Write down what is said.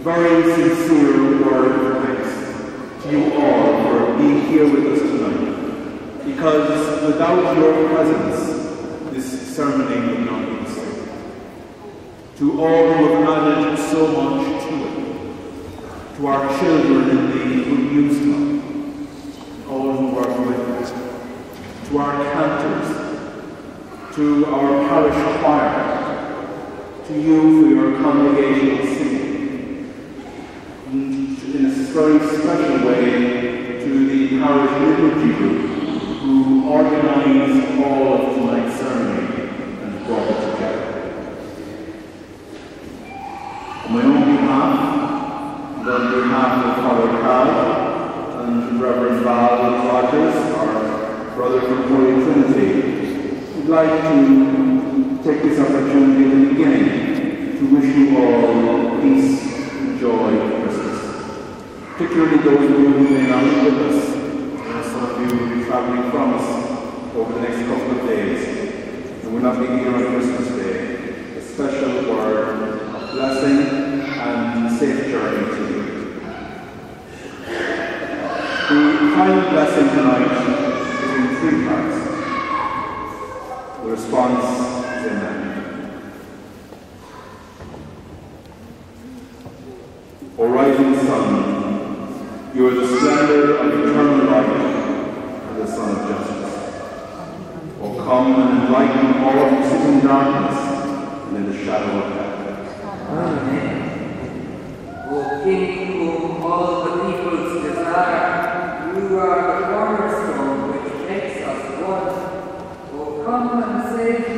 very sincere word of thanks to you all for being here with us tonight. Because without your presence, this ceremony would not be the same. To all who have added so much to it, to our children in the Good News Club, all who work with us, to our cantors, to our parish choir, to you for your congregational singing, and in a very special way to the parish liturgy group who organized all of tonight's ceremony and brought it together. On my own behalf, and on behalf of Father Carl and Reverend Val Rogers, our brother from Holy Trinity, we'd like to take this opportunity at the beginning to wish you all peace and joy. Particularly those who not be with us, and some of you will be traveling from us over the next couple of days, and will not be here on Christmas Day. A special word of blessing and safe journey to you. The final blessing tonight is in three parts. The response is Amen. O rising sun, you are the splendor of eternal light and the sun of justice. O come and enlighten all who sit in darkness and in the shadow of death. Amen. O King whom all the peoples desire, you are the cornerstone which makes us one. O come and save